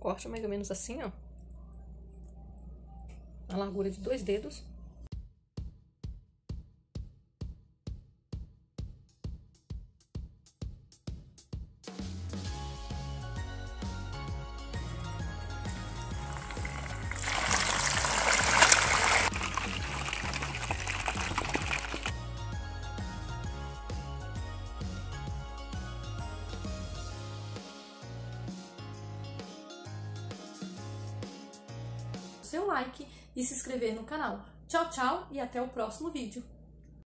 Corte mais ou menos assim, ó. A largura de dois dedos. Seu like e se inscrever no canal. Tchau, tchau e até o próximo vídeo.